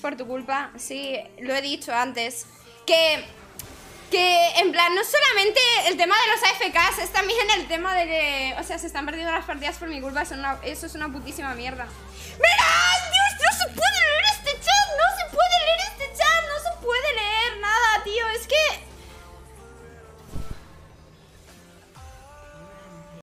Por tu culpa, sí, lo he dicho antes. Que, que en plan, no solamente el tema de los AFKs, es también el tema de que, o sea, se están perdiendo las partidas por mi culpa, eso, es una putísima mierda. ¡Mira!